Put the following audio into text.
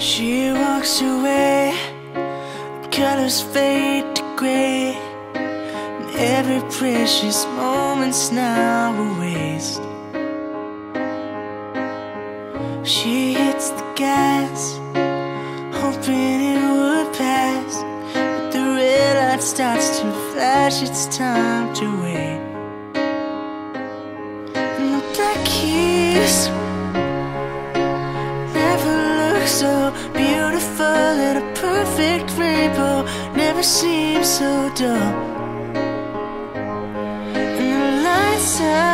She walks away, colors fade to gray, and every precious moment's now a waste. She hits the gas, hoping it would pass, but the red light starts to flash. It's time to wait, and the black keys so beautiful and a perfect rainbow never seems so dull. And the lights out.